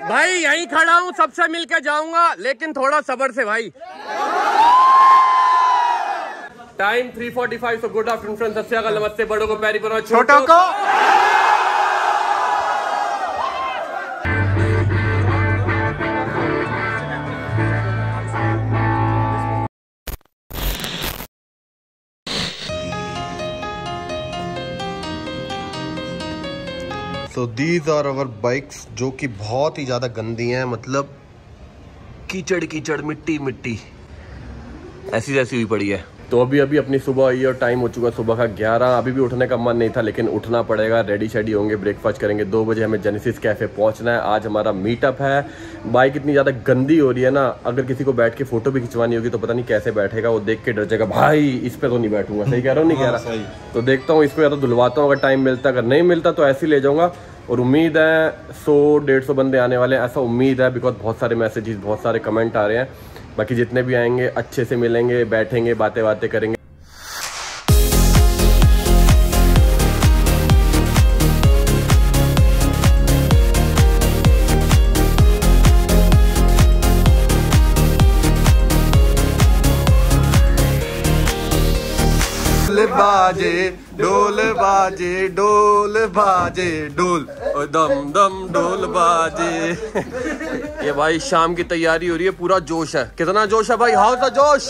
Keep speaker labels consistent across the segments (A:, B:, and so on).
A: भाई यहीं खड़ा हूँ सबसे मिलके जाऊँगा लेकिन थोड़ा सबर से भाई। Time 3:45 so good afternoon friends सबसे अगर नमस्ते बड़ों को पैरी पर
B: छोटों को।
C: So these are our bikes जो कि बहुत ही ज़्यादा गंदी हैं मतलब कीचड़ कीचड़ मिट्टी मिट्टी ऐसी जैसी हुई पड़ी है। तो अभी अभी अपनी सुबह आई और टाइम हो चुका सुबह का 11 अभी भी उठने का मन नहीं था लेकिन उठना पड़ेगा। रेडी शेडी होंगे ब्रेकफास्ट करेंगे। दो बजे हमें जेनेसिस कैफ़े पहुँचना है। आज हमारा मीटअप है। बाइक इतनी ज़्यादा गंदी हो रही है ना अगर किसी को बैठ के फ़ोटो भी खिंचवानी होगी तो पता नहीं कैसे बैठेगा। वो देख के डर जाएगा भाई इस पर तो नहीं बैठूँगा। सही कह रहा हूँ नहीं कह रहा? तो देखता हूँ इसको या तो धुलवाता हूँ अगर टाइम मिलता अगर नहीं मिलता तो ऐसे ही ले जाऊँगा। और उम्मीद है सौ डेढ़ सौ बंदे आने वाले हैं। ऐसा उम्मीद है बिकॉज़ बहुत सारे मैसेजेस बहुत सारे कमेंट आ रहे हैं। बाकी जितने भी आएँगे, अच्छे से मिलेंगे, बैठेंगे बातें बातें करेंगे
B: बाजे, डोल बाजे, डोल बाजे डोल।
C: ओ दम दम डोल बाजे ये भाई शाम की तैयारी हो रही है पूरा जोश है। कितना जोश है भाई? हाउ द जोश?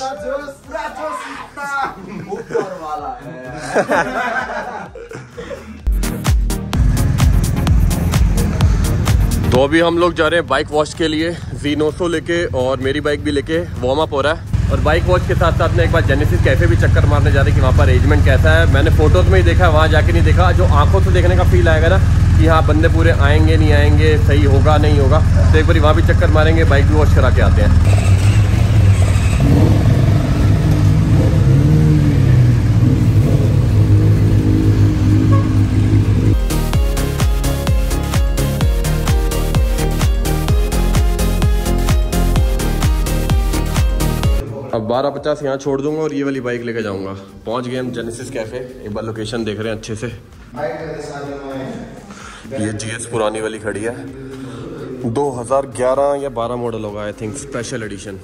C: तो अभी हम लोग जा रहे हैं बाइक वॉश के लिए जी नौ लेके और मेरी बाइक भी लेके वार्म अप हो रहा है। और बाइक वॉच के साथ साथ में एक बार जेनेसिस कैफ़े भी चक्कर मारने जा रहे कि वहाँ पर अरेंजमेंट कैसा है। मैंने फ़ोटोज़ में ही देखा वहाँ जाके नहीं देखा। जो आँखों से देखने का फील आएगा ना कि हाँ बंदे पूरे आएँगे, नहीं आएँगे, सही होगा, नहीं होगा। तो एक बार वहाँ भी चक्कर मारेंगे बाइक भी वॉश करा के आते हैं। बारह पचास यहाँ छोड़ दूँगा और ये वाली बाइक लेके जाऊँगा। पहुँच गए हम जेनेसिस कैफ़े एक बार लोकेशन देख रहे हैं अच्छे से। ये जीएस पुरानी वाली खड़ी है। 2011 या 12 मॉडल होगा आई थिंक स्पेशल एडिशन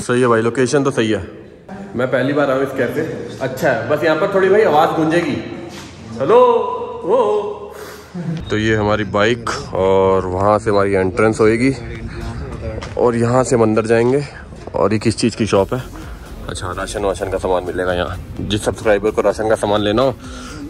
C: सही है भाई लोकेशन तो सही है। मैं पहली बार हूँ इस कैफ़े अच्छा है, बस यहाँ पर थोड़ी भाई आवाज़ गूंजेगी। हेलो ओ तो ये हमारी बाइक और वहाँ से हमारी एंट्रेंस होएगी। और यहाँ से हम अंदर जाएँगे और ये किस चीज़ की शॉप है? अच्छा राशन वाशन का सामान मिलेगा यहाँ। जिस सब्सक्राइबर को राशन का सामान लेना हो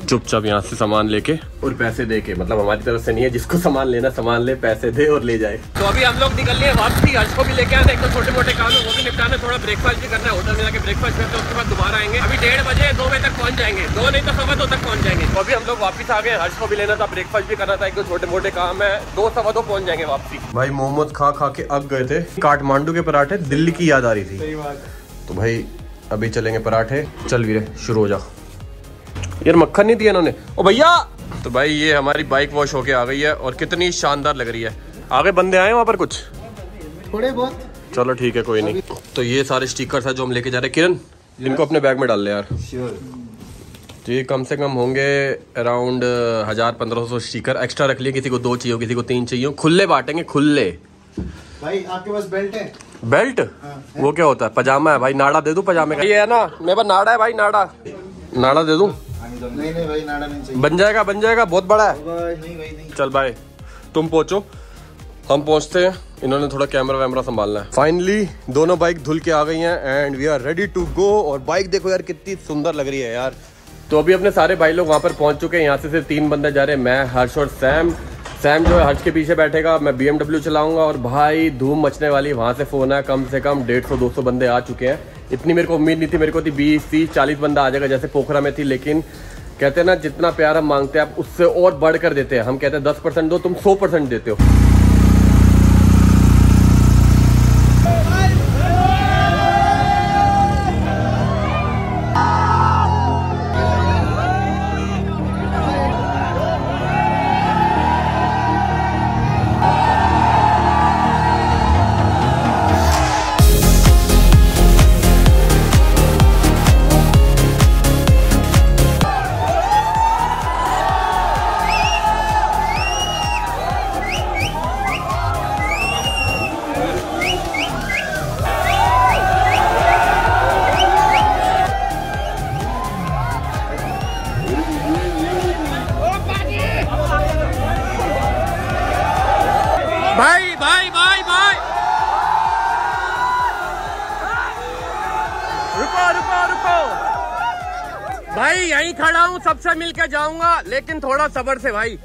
C: चुपचाप यहाँ से सामान लेके और पैसे दे के मतलब हमारी तरफ़ से नहीं है जिसको सामान लेना सामान ले पैसे दे और ले जाए।
A: तो अभी हम लोग निकल लिए वापसी हर्ष को भी लेके आए एक तो छोटे मोटे काम है वो भी निपटाना थोड़ा ब्रेकफास्ट भी करना है होटल में जाके ब्रेकफास्ट करते हैं उसके बाद दोबारा आएँगे। अभी डेढ़ बजे दो बजे तक पहुँच जाएँगे। दो नहीं तो सवा दो तक पहुँच जाएँगे। तो अभी हम लोग वापस आ गए हर्ष को भी लेना था ब्रेकफास्ट भी करना था एक दो छोटे मोटे काम है दो सवा दो पहुँच जाएँगे वापसी।
C: भाई मोहम्मद खा खा के अग गए थे। काठमांडू के पराठे दिल्ली की याद आ रही थी। तो भाई अभी चलेंगे पराठे। चल वीरे शुरू हो जा। यार मक्खन नहीं दिया इन्होंने। ओ भैया! तो भाई ये हमारी बाइक वॉश होके आ गई है और कितनी शानदार लग रही है। आगे बंदे आए वहाँ पर कुछ?
B: थोड़े बहुत।
C: चलो ठीक है कोई नहीं। तो ये सारे स्टिकर है जो हम लेके जा रहे हैं। किरण इनको अपने बैग में डाल ले यार। तो ये कम से कम होंगे अराउंड हज़ार पंद्रह सौ स्टिकर एक्स्ट्रा रख लिए किसी को दो चाहिए किसी को तीन चाहिए खुले बांटेंगे खुले।
B: भाई आपके पास बेल्ट है?
C: बेल्ट वो क्या होता है? पजामा है भाई नाड़ा दे दूँ पजामे का? ये है ना मेरे पास नाड़ा है भाई नाड़ा। नाड़ा दे दूँ?
B: नहीं नहीं भाई नाड़ा नहीं चाहिए।
C: बन जाएगा बन जाएगा बहुत बड़ा है।
B: नहीं भाई नहीं।
C: चल भाई तुम पहुंचो। हम पहुँचते हैं इन्होंने थोड़ा कैमरा वैमरा संभालना है। फाइनली दोनों बाइक धुल के आ गई हैं and we are ready to go और बाइक देखो यार कितनी सुंदर लग रही है यार। तो अभी अपने सारे भाई लोग वहाँ पर पहुँच चुके हैं यहाँ से सिर्फ़ तीन बंदे जा रहे हैं मैं हर्ष और सैम। सैम जो है हर्ष के पीछे बैठेगा, मैं बी चलाऊँगा और भाई धूम मचने वाली, वहाँ से फ़ोन है कम से कम डेढ़ सौ, दो सौ बंदे आ चुके हैं। इतनी मेरे को उम्मीद नहीं थी, मेरे को थी बीस, तीस, चालीस बंदा आ जाएगा जैसे पोखरा में थी, लेकिन कहते हैं ना, जितना प्यार हम मांगते हैं, आप उससे और बढ़ कर देते हैं। हम कहते हैं दस परसेंट दो, तुम सौ परसेंट देते हो। भाई, यहीं खड़ा हूँ, सबसे मिलके जाऊँगा, लेकिन थोड़ा सबर से भाई।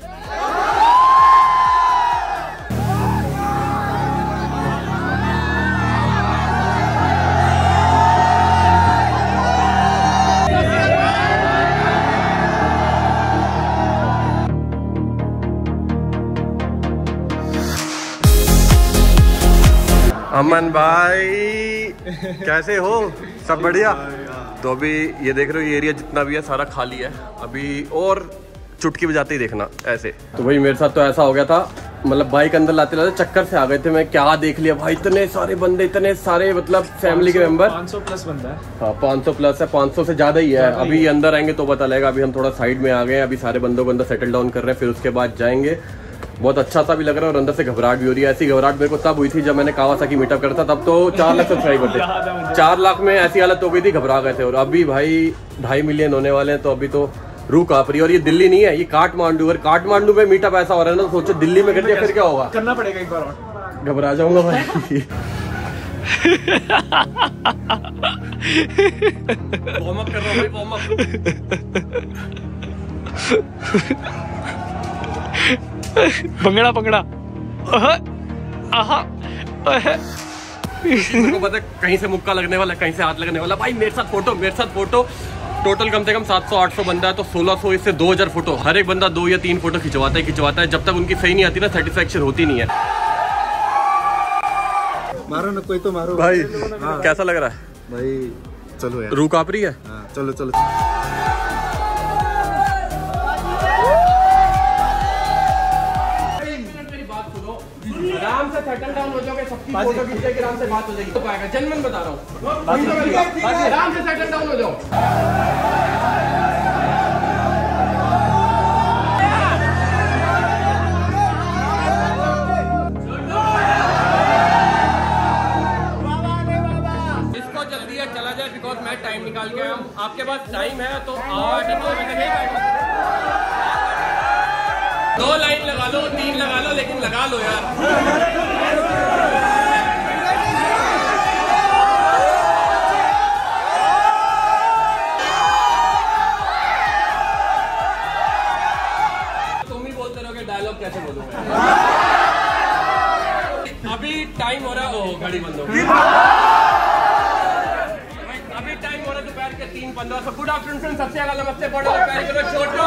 C: अमन भाई, कैसे हो? सब बढ़िया? तो अभी ये देख रहे हो ये एरिया जितना भी है सारा खाली है। अभी और चुटकी बजाते ही देखना ऐसे। तो भाई मेरे साथ तो ऐसा हो गया था। मतलब बाइक अंदर लाते लाते चक्कर से आ गए थे मैं क्या देख लिया? भाई इतने सारे बंदे इतने सारे मतलब फैमिली के मेंबर
D: 500 प्लस बंदा है।
C: हाँ 500 प्लस है 500 से ज़्यादा ही है। अभी अंदर आएँगे तो पता लगेगा अभी हम थोड़ा साइड में आ गए अभी सारे बंदों को अंदर सेटल डाउन कर रहे हैं फिर उसके बाद जाएँगे। बहुत अच्छा सा भी लग रहा है और अंदर से घबराहट भी हो रही है। ऐसी घबराहट मेरे को तब हुई थी जब मैंने कावासा की मीटअप करता तब तो चार लाख सब्सक्राइबर थे। चार लाख में ऐसी हालत हो गई थी घबरा गए थे। और अभी भाई ढाई मिलियन होने वाले हैं तो अभी तो काँप रही है। और ये दिल्ली नहीं है ये काठमांडू। और काठमांडू में मीटअप ऐसा हो रहा है ना तो सोचो दिल्ली में कर दिया फिर क्या होगा?
D: करना पड़ेगा एक बार और।
C: घबरा जाऊँगा भाई। वार्म अप कर रहा हूँ भाई वार्म अप
D: पंगड़ा पंगड़ा आहा, आहा, आहा।
C: मेरे को पता है कहीं से मुक्का लगने वाला कहीं से हाथ लगने वाला भाई मेरे साथ फ़ोटो मेरे साथ फ़ोटो टोटल कम से कम 700-800 बंदा है तो 1600 इससे 2000 फ़ोटो हर एक बंदा दो या तीन फ़ोटो खिंचवाता है खिंचवाता है जब तक उनकी सही नहीं आती ना सेटिस्फेक्शन होती नहीं है
B: मारो ना कोई तो मारो
C: भाई कैसा लग रहा है
B: भाई चलो यार
C: रूह काँप रही है
B: हाँ, चलो चलो
C: आराम से सेटल डाउन हो जाओगे सबकी फ़ोटो खींच जाएगी आराम से बात हो जाएगी तो पाएगा। जनमन बता रहा हूँ। आराम से सेटल डाउन हो जाओ। इसको जल्दी है चला जाए बिकॉज़ मैं टाइम निकाल के आया हूँ। आपके पास टाइम है तो आठ नहीं आएगा दो लाइन लगा लो, तीन लगा लो, लेकिन लगा लो यार डायलॉग कैसे बोलूँगा अभी टाइम हो रहा है घड़ी बंद हो। अभी टाइम हो रहा है दोपहर के तीन पंद्रह सौ गुड आफ्टरनून सबसे अगला नमस्ते पढ़ो करो, छोटो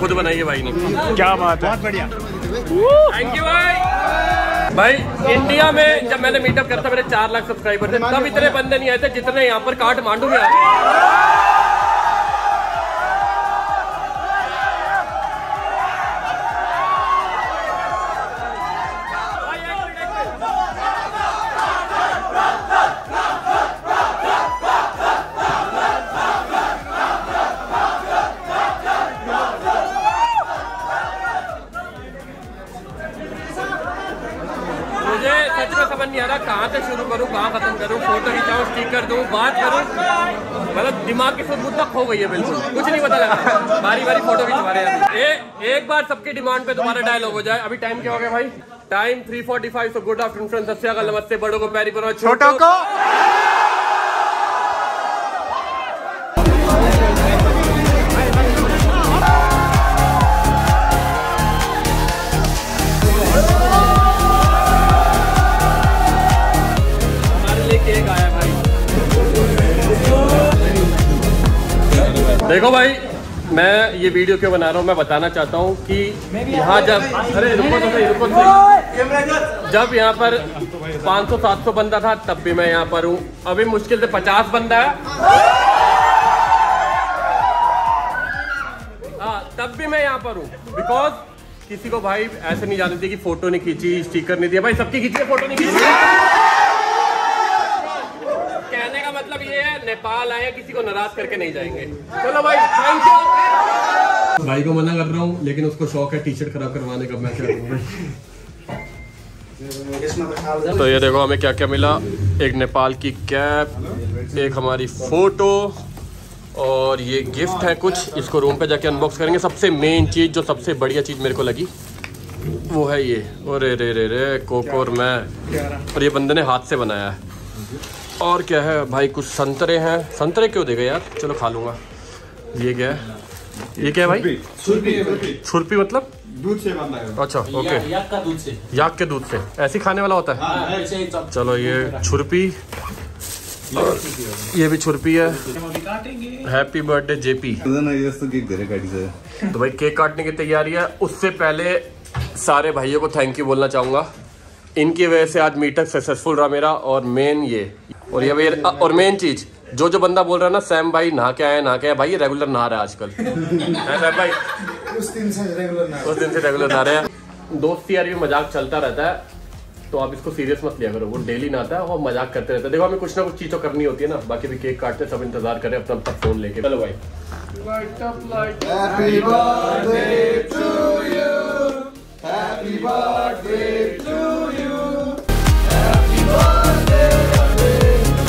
C: खुद बनाइए भाई ने
D: क्या बात है
C: थैंक यू भाई भाई इंडिया में जब मैंने मीटअप करता मेरे चार लाख सब्सक्राइबर थे, तब इतने बंदे नहीं आए थे जितने यहाँ पर काठमांडू में आए मतलब दिमाग की सोच मुद्दा खो गई है बिल्कुल। कुछ नहीं पता लगा। बारी बारी फ़ोटो भी तुम्हारे यहाँ एक बार सबकी डिमांड पे तुम्हारा डायलॉग हो जाए। अभी टाइम क्या हो गया भाई? Time 3:45 so good afternoon friends अगल नमस्ते बड़ों को पैरी करो छोटों को देखो भाई मैं ये वीडियो क्यों बना रहा हूँ? मैं बताना चाहता हूँ कि यहाँ जब अरे रुको तो सही रुको तो सही जब यहाँ पर 500-700 बंदा था तब भी मैं यहाँ पर हूँ। अभी मुश्किल से 50 बंदा है। हाँ तब भी मैं यहाँ पर हूँ। बिकॉज़ किसी को भाई ऐसे नहीं जाने दी कि फ़ोटो नहीं खींची स्टिकर नहीं दिया। भाई सबकी खींची फ़ोटो नहीं खींची कहने का मतलब ये है नेपाल आए किसी को नाराज़ करके नहीं जाएँगे। चलो भाई थैंक यू भाई को मना कर रहा हूँ लेकिन उसको शौक है टी शर्ट खराब करवाने का मैं क्या तो ये देखो हमें क्या क्या मिला। एक नेपाल की कैप एक हमारी फ़ोटो और ये गिफ्ट है कुछ। इसको रूम पे जाके अनबॉक्स करेंगे। सबसे मेन चीज़ जो सबसे बढ़िया चीज़ मेरे को लगी वो है ये। अरे रे रे रे कोको और मैं। और ये बंदे ने हाथ से बनाया है। और क्या है? भाई कुछ संतरे हैं। संतरे क्यों देगा यार? चलो खा लूँगा। ये क्या है? ये क्या है भाई? छुरपी मतलब?
B: दूध से बंदा है।
C: अच्छा ओके।
E: याक का दूध से।
C: याक के दूध से। ऐसे खाने वाला होता है?
E: हाँ, ऐसे ही
C: चलो ये छुरपी। और ये भी छुरपी है। Happy birthday JP.
B: तो
C: तो भाई केक काटने की तैयारी है। उससे पहले सारे भाइयों को थैंक यू बोलना चाहूँगा। इनकी वजह से आज मीटअप सक्सेसफुल रहा मेरा और मेन ये। और ये भाई और मेन चीज़ जो जो बंदा बोल रहा है ना सैम भाई नहा के आया नहा के आया भाई ये रेगुलर नहा रहा है आजकल। सैम भाई?
B: उस दिन से रेगुलर ना
C: उस दिन से रेगुलर नहा रहे हैं। दोस्ती यार में मज़ाक चलता रहता है तो आप इसको सीरियस मत लिया करो। वो डेली नहाता है और मज़ाक करते रहते हैं। देखो हमें कुछ ना कुछ चीज़ तो करनी होती है ना। बाकी भी केक काटते हैं, सब इंतज़ार करें अपना अपना फ़ोन लेके। चलो भाई।
B: Birthday to you happy birthday to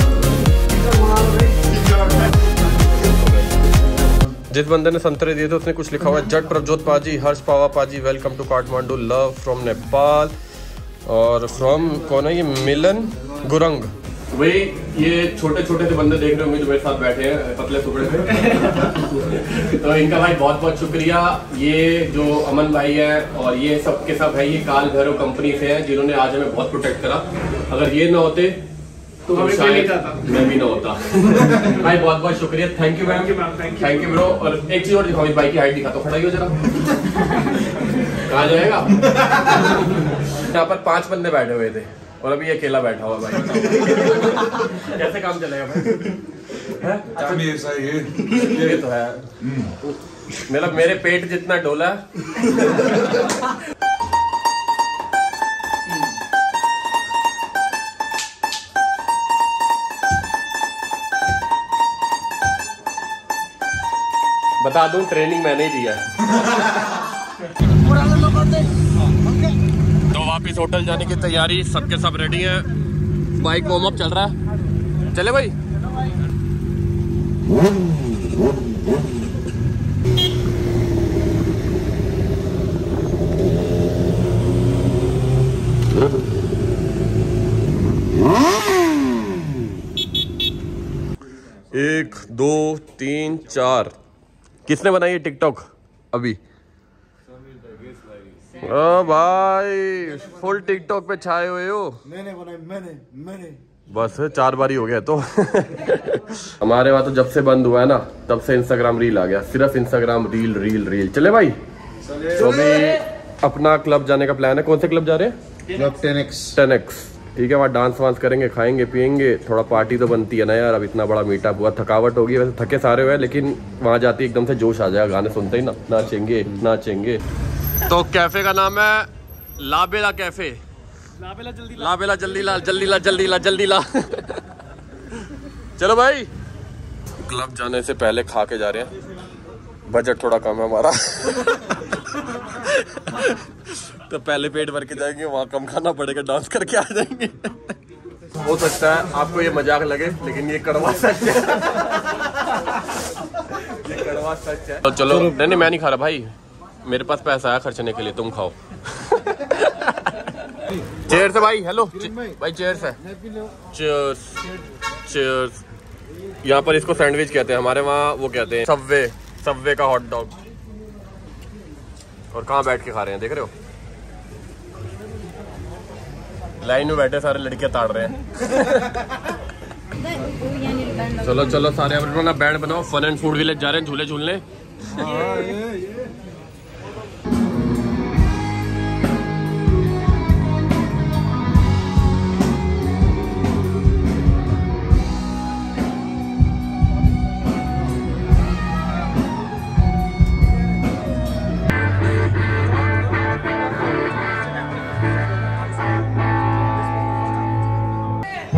C: जिस बंदे ने संतरे दिए थे, उसने कुछ लिखा हुआ जट प्रभजोत पाजी, हर्ष पावा पाजी welcome to Kathmandu love from Nepal और फ्रॉम कौन है ये? मिलन गुरंग। भाई ये छोटे छोटे से बंदे देख रहे होंगे जो मेरे साथ बैठे हैं पतले टुकड़े। पे तो इनका भाई बहुत बहुत शुक्रिया। ये जो अमन भाई है और ये सब के सब है ये काल भैरव कंपनी से है जिन्होंने आज हमें बहुत प्रोटेक्ट करा। अगर ये ना होते तो नहीं चाहता मैं भी ना होता। भाई बहुत बहुत शुक्रिया। Thank you ma'am thank you bro और एक चीज़ और दिखाओ इस भाई की हाइट दिखा तो खड़ा ही हो जरा। कहा जाएगा? यहाँ पर पाँच बंदे बैठे हुए थे। और अभी अकेला बैठा हुआ भाई। कैसे काम चलेगा भाई? हैं? अच्छा, ये तो है। मतलब मेरे पेट जितना डोला। बता दूँ ट्रेनिंग मैंने ही दिया वापिस होटल जाने की तैयारी, सबके सब रेडी है। बाइक वार्म अप चल रहा है। चले भाई। एक, दो, तीन, चार। किसने बनाई है टिकटॉक? अभी। ओ भाई फुल टिकटॉक पे छाए हुए हो।
B: मैंने बनाई मैंने मैंने।
C: बस चार बार ही गया तो। हमारे वहाँ तो जब से बंद हुआ है ना तब से इंस्टाग्राम रील आ गया। सिर्फ़ इंस्टाग्राम रील रील रील चले भाई? तो अभी अपना क्लब जाने का प्लान है। कौन से क्लब जा रहे हैं?
B: क्लब 10x
C: टेन ठीक है वहाँ डांस वांस करेंगे खाएँगे पियेंगे। थोड़ा पार्टी तो बनती है ना यार। अब इतना बड़ा मीटअप हुआ थकावट होगी। वैसे थके सारे हुए लेकिन वहाँ जाती एकदम से जोश आ जाएगा। गाने सुनते ही ना नाचेंगे नाचेंगे। तो कैफ़े का नाम है लाबेला कैफ़े। लाबेला जल्दी ला। लाबेला जल्दी ला जल्दी ला जल्दी ला जल्दी ला। चलो भाई। क्लब जाने से पहले खा के जा रहे हैं। बजट थोड़ा कम है हमारा। तो पहले पेट भर के जाएँगे वहाँ कम खाना पड़ेगा डांस करके आ जाएँगे। हो सकता है आपको ये मज़ाक लगे लेकिन ये कड़वा सच है। ये कड़वा सच है। तो चलो नहीं नहीं मैं नहीं खा रहा भाई। मेरे पास पैसा है खर्चने के लिए, तुम खाओ। चेयर से भाई हेलो भाई चेयर से चेयर्स चेयर्स यहाँ पर इसको सैंडविच कहते हैं, हमारे वहाँ वो कहते हैं सबवे सबवे का हॉट डॉग और कहाँ बैठ के खा रहे हैं, देख रहे हो? लाइन में बैठे सारे लड़कियाँ ताड़ रहे हैं। चलो चलो, सारे अपना बैंड बनाओ फन एंड फ़ूड विलेज जा रहे हैं, झूले झूलने।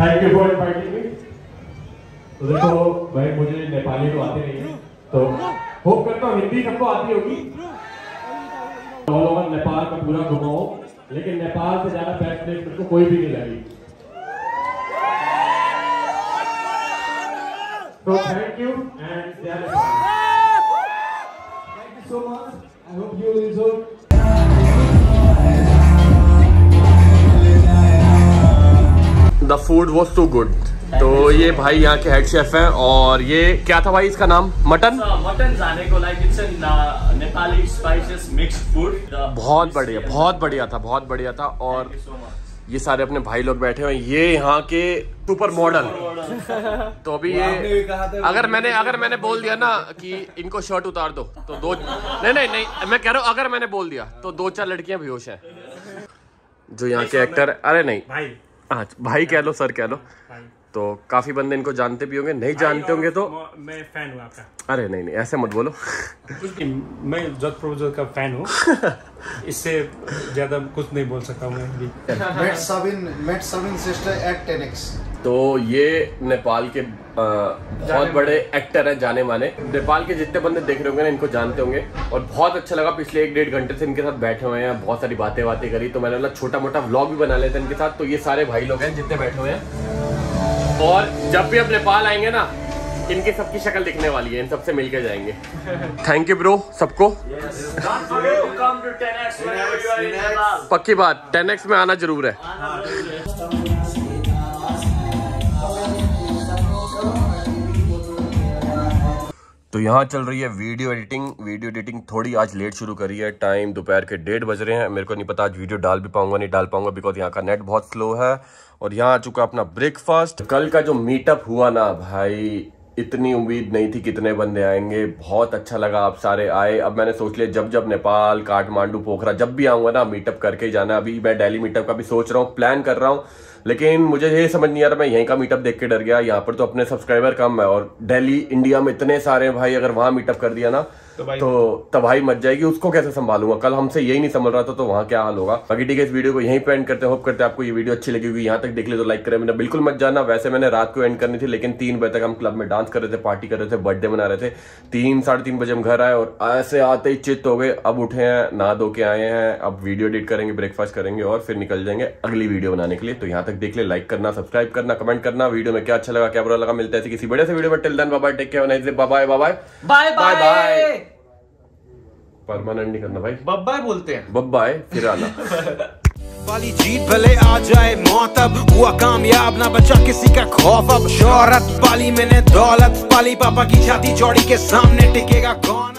E: Thank you for inviting me तो देखो, भाई, मुझे नेपाली तो आती नहीं है तो होप करता हूँ हिंदी सबको आती होगी ऑल ओवर नेपाल का पूरा घुमाओ लेकिन नेपाल से ज़्यादा बेस्ट प्लेस मेरे को कोई भी नहीं लगी तो thank you and
B: Thank you so much. I hope you will enjoy.
C: The food was too good. तो ये भाई यहाँ के हेड शेफ हैं और ये क्या था भाई इसका नाम? मटन?
F: मटन जाने को like it's Nepali spices mixed food
C: बहुत बढ़िया बहुत बढ़िया था बहुत बढ़िया था और ये सारे अपने भाई लोग बैठे हुए हैं। ये यहाँ के सुपर मॉडल तो अभी ये अगर मैंने अगर मैंने बोल दिया ना कि इनको शर्ट उतार दो तो दो नहीं नहीं नहीं मैं कह रहा हूँ अगर मैंने बोल दिया तो दो चार लड़कियाँ बेहोश हैं। जो यहाँ के एक्टर अरे नहीं।
E: भाई
C: हाँ भाई कह लो सर कह लो। तो काफ़ी बंदे इनको जानते भी होंगे नहीं जानते होंगे तो
E: मैं फ़ैन हूँ आपका।
C: अरे नहीं नहीं ऐसे मत बोलो।
E: मैं जग प्रोजर का फ़ैन हूँ। इससे ज़्यादा कुछ नहीं बोल सकता हूँ मैं mate
B: Sabin mate Sabin sister at at 10x.
C: तो ये नेपाल के बहुत बड़े एक्टर हैं जाने माने। नेपाल के जितने बंदे देख रहे होंगे ना इनको जानते होंगे। और बहुत अच्छा लगा पिछले एक डेढ़ घंटे से इनके साथ बैठे हुए हैं बहुत सारी बातें बातें करी। तो मैंने बोला छोटा मोटा व्लॉग भी बना लेते हैं इनके साथ। तो ये सारे भाई लोग हैं जितने बैठे हुए हैं। और जब भी आप नेपाल आएँगे ना इनके सबकी शक्ल दिखने वाली है। इन सबसे मिलके जाएँगे। थैंक यू ब्रो सबको।
F: 10x.
C: पक्की बात टेन एक्स में आना ज़रूर है। तो यहाँ चल रही है वीडियो एडिटिंग वीडियो एडिटिंग थोड़ी आज लेट शुरू करी है। टाइम दोपहर के डेढ़ बज रहे हैं। मेरे को नहीं पता आज वीडियो डाल भी पाऊँगा, नहीं डाल पाऊँगा बिकॉज़ यहाँ का नेट बहुत स्लो है। और यहाँ आ चुका अपना ब्रेकफास्ट कल का जो मीटअप हुआ ना, भाई, इतनी उम्मीद नहीं थी कितने बंदे आएँगे। बहुत अच्छा लगा, आप सारे आए। अब मैंने सोच लिया, जब जब नेपाल, काठमांडू, पोखरा, जब भी आऊँगा ना मीटअप करके जाना। अभी मैं डेली मीटअप का भी सोच रहा हूँ प्लान कर रहा हूँ। लेकिन मुझे ये समझ नहीं आ रहा, मैं यहीं का मीटअप देख के डर गया। यहाँ पर तो अपने सब्सक्राइबर कम है और दिल्ली इंडिया में इतने सारे भाई अगर वहाँ मीटअप कर दिया ना तो तबाही मच जाएगी उसको कैसे संभालूँगा? कल हमसे यही नहीं संभल रहा था तो वहाँ क्या हाल होगा? बाकी ठीक है इस वीडियो को यहीं पे एंड करते होप करते आपको ये वीडियो अच्छी लगी होगी। यहाँ तक देख ले तो लाइक करें। मैंने बिल्कुल मत जाना। वैसे मैंने रात को एंड करनी थी लेकिन तीन बजे तक हम क्लब में डांस कर रहे थे पार्टी कर रहे थे बर्थडे मना रहे थे। तीन साढ़े तीन बजे हम घर आए और ऐसे आते ही चित्त हो गए। अब उठे हैं नहा धो के आए हैं। अब वीडियो एडिट करेंगे ब्रेकफास्ट करेंगे और फिर निकल जाएँगे अगली वीडियो बनाने के लिए। तो यहाँ तक देख ले लाइक करना सब्सक्राइब करना कमेंट करना। वीडियो में क्या अच्छा लगा क्या बुरा लगा मिलता है किसी बड़े से वीडियो में। Till then bye take care bye bye bye
F: bye
C: bye
F: bye
C: permanent नहीं करना भाई।
F: बब्बा बोलते हैं।
C: बब्बा फिर आना
G: वाली जीत भले आ जाए मौत अब। हुआ कामयाब ना बचा किसी का खौफ अब। शोहरत पाली मैंने दौलत पाली पापा की छाती चौड़ी के सामने टिकेगा कौन